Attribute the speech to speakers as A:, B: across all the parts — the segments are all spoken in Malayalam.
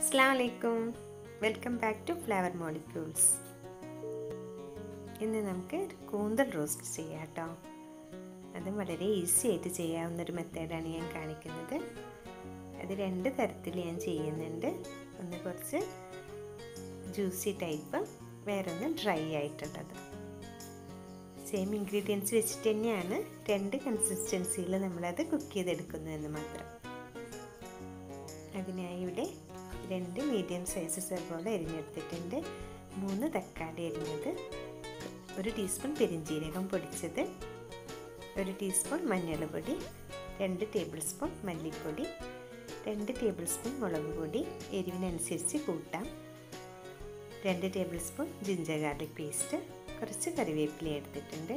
A: അസ്സാം വലൈക്കും welcome back to flower molecules. ഇന്ന് നമുക്ക് കൂന്തൽ റോസ്റ്റ് ചെയ്യാം കേട്ടോ. അതും വളരെ ഈസി ആയിട്ട് ചെയ്യാവുന്ന ഒരു മെത്തേഡാണ് ഞാൻ കാണിക്കുന്നത്. അത് രണ്ട് തരത്തിൽ ഞാൻ ചെയ്യുന്നുണ്ട്. ഒന്ന് കുറച്ച് ജ്യൂസി ടൈപ്പ് വേറൊന്ന് ഡ്രൈ ആയിട്ടുള്ളത്. സെയിം ഇൻഗ്രീഡിയൻസ് വെച്ചിട്ട് തന്നെയാണ് രണ്ട് കൺസിസ്റ്റൻസിയിൽ നമ്മളത് കുക്ക് ചെയ്തെടുക്കുന്നതെന്ന് മാത്രം. അതിനായി ഇവിടെ രണ്ട് മീഡിയം സൈസ് സെർവോള എരിഞ്ഞെടുത്തിട്ടുണ്ട് മൂന്ന് തക്കാളി എരിഞ്ഞത് ഒരു ടീസ്പൂൺ പെരിഞ്ജീരകം പൊടിച്ചത്. ഒരു ടീസ്പൂൺ മഞ്ഞൾപ്പൊടി. രണ്ട് ടേബിൾ സ്പൂൺ മല്ലിപ്പൊടി. രണ്ട് ടേബിൾ സ്പൂൺ മുളക് പൊടി. എരിവിനനുസരിച്ച് കൂട്ടാം. രണ്ട് tablespoon ginger garlic paste കുറച്ച് കറിവേപ്പില എടുത്തിട്ടുണ്ട്.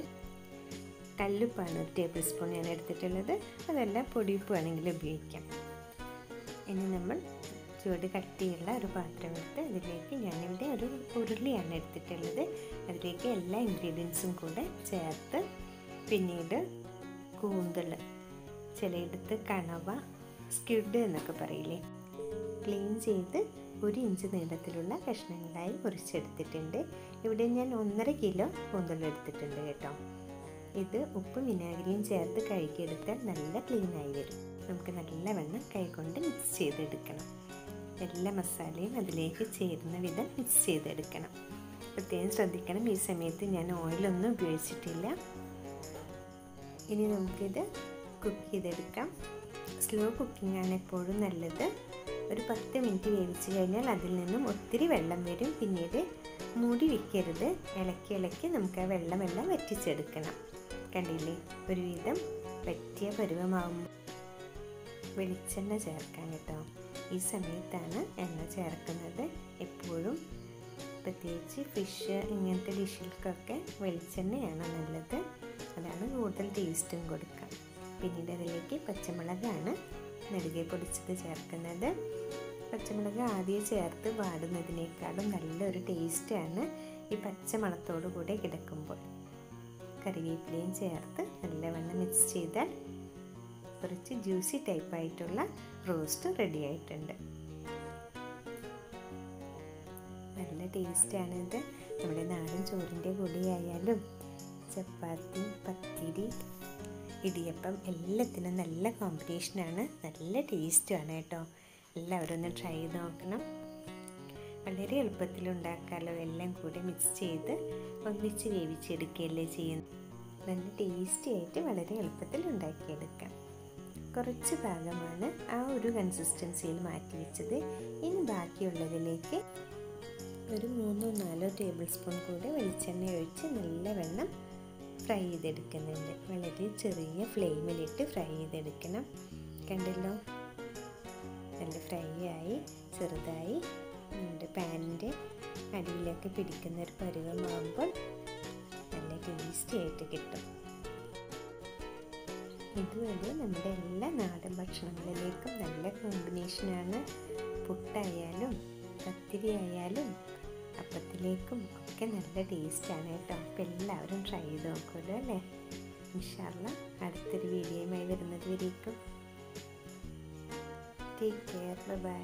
A: കല്ലുപ്പാണ് ഒരു ടേബിൾ സ്പൂൺ ഞാൻ എടുത്തിട്ടുള്ളത്. അതെല്ലാം പൊടിയുപ്പ് വേണമെങ്കിൽ ഉപയോഗിക്കാം. ഇനി നമ്മൾ ചുവട് കട്ടിയുള്ള ഒരു പാത്രം എടുത്ത് അതിലേക്ക് ഞാനിവിടെ ഒരു ഉരുളിയാണ് എടുത്തിട്ടുള്ളത്. അതിലേക്ക് എല്ലാ ഇൻഗ്രീഡിയൻസും കൂടെ ചേർത്ത് പിന്നീട് കൂന്തൽ ചിലയിടത്ത് കണവ സ്കിഡ് എന്നൊക്കെ പറയില്ലേ? ക്ലീൻ ചെയ്ത് ഒരു ഇഞ്ച് നീളത്തിലുള്ള കഷ്ണങ്ങളായി മുറിച്ചെടുത്തിട്ടുണ്ട്. ഇവിടെ ഞാൻ ഒന്നര കിലോ കൂന്തൽ എടുത്തിട്ടുണ്ട് കേട്ടോ. ഇത് ഉപ്പും വിനാഗിരിയും ചേർത്ത് കഴുകിയെടുത്താൽ നല്ല ക്ലീനായി വരും. നമുക്ക് നല്ലവണ്ണം കൈകൊണ്ട് മിക്സ് ചെയ്തെടുക്കണം. എല്ലാ മസാലയും അതിലേക്ക് ചേരുന്ന വിധം മിക്സ് ചെയ്തെടുക്കണം. പ്രത്യേകം ശ്രദ്ധിക്കണം ഈ സമയത്ത് ഞാൻ ഓയിലൊന്നും ഉപയോഗിച്ചിട്ടില്ല. ഇനി നമുക്കിത് കുക്ക് ചെയ്തെടുക്കാം. സ്ലോ കുക്കിംഗ് ആണ് എപ്പോഴും നല്ലത്. ഒരു പത്ത് മിനിറ്റ് വേവിച്ച് കഴിഞ്ഞാൽ അതിൽ നിന്നും ഒത്തിരി വെള്ളം വരും. പിന്നീട് മൂടി വയ്ക്കരുത് ഇളക്കി ഇളക്കി നമുക്ക് ആ വെള്ളമെല്ലാം വറ്റിച്ചെടുക്കണം. കണ്ടില്ലേ? ഒരുവിധം വറ്റിയ പരുവമാകുമ്പോൾ വെളിച്ചെണ്ണ ചേർക്കാൻ കേട്ടോ. ഈ സമയത്താണ് എണ്ണ ചേർക്കുന്നത്. എപ്പോഴും പ്രത്യേകിച്ച് ഫിഷ് ഇങ്ങനത്തെ ഡിഷുകൾക്കൊക്കെ വെളിച്ചെണ്ണയാണ് നല്ലത്. അതാണ് കൂടുതൽ ടേസ്റ്റും കൊടുക്കുക. പിന്നീട് അതിലേക്ക് പച്ചമുളകാണ് നെടുകെ പൊടിച്ചത് ചേർക്കുന്നത്. പച്ചമുളക് ആദ്യം ചേർത്ത് വാടുന്നതിനേക്കാളും നല്ലൊരു ടേസ്റ്റാണ് ഈ പച്ചമണത്തോടു കൂടെ കിടക്കുമ്പോൾ. കറിവേപ്പിലയും ചേർത്ത് നല്ലവണ്ണം മിക്സ് ചെയ്താൽ കുറച്ച് ജ്യൂസി ടൈപ്പായിട്ടുള്ള റോസ്റ്റ് റെഡി ആയിട്ടുണ്ട്. നല്ല ടേസ്റ്റാണ് ഇത്. നമ്മുടെ നാടൻ ചോറിന്റെ കൂടെയായാലും ചപ്പാത്തി പത്തിരി ഇടിയപ്പം എല്ലാത്തിനും നല്ല കോമ്പിനേഷനാണ് നല്ല ടേസ്റ്റുമാണ് കേട്ടോ. എല്ലാവരും ഒന്ന് ട്രൈ ചെയ്ത് നോക്കണം. വളരെ എളുപ്പത്തിൽ ഉണ്ടാക്കാമല്ലോ എല്ലാം കൂടി മിക്സ് ചെയ്ത് ഒന്നിച്ച് വേവിച്ചെടുക്കുകയല്ലേ ചെയ്യുന്നത്. നല്ല ടേസ്റ്റി ആയിട്ട് വളരെ എളുപ്പത്തിൽ ഉണ്ടാക്കിയെടുക്കാം. കുറച്ച് ഭാഗമാണ് ആ ഒരു കൺസിസ്റ്റൻസിയിൽ മാറ്റി വെച്ചത്. ഇനി ബാക്കിയുള്ളതിലേക്ക് ഒരു മൂന്നോ നാലോ ടേബിൾ സ്പൂൺ കൂടി വെളിച്ചെണ്ണ ഒഴിച്ച് നല്ല വെള്ളം ഫ്രൈ ചെയ്തെടുക്കുന്നുണ്ട്. വളരെ ചെറിയ ഫ്ലെയിമിലിട്ട് ഫ്രൈ ചെയ്തെടുക്കണം. കണ്ടല്ലോ? നല്ല ഫ്രൈ ആയി ചെറുതായി. നമ്മുടെ പാനിന്റെ അടിയിലൊക്കെ പിടിക്കുന്ന ഒരു പരുവമാകുമ്പോൾ നല്ല ടേസ്റ്റി ആയിട്ട് കിട്ടും. ഇതുവരെ നമ്മുടെ എല്ലാ നാടൻ ഭക്ഷണങ്ങളിലേക്കും നല്ല കോമ്പിനേഷനാണ് പുട്ടായാലും പത്തിരി ആയാലും അപ്പത്തിലേക്കും ഒക്കെ നല്ല ടേസ്റ്റാണ് കേട്ടോ. അപ്പോൾ എല്ലാവരും ട്രൈ ചെയ്ത് നോക്കുമല്ലോ അല്ലേ? ഇൻഷാല്ല അടുത്തൊരു വീഡിയോയുമായി വരുന്നത് വരേക്കും. Take care bye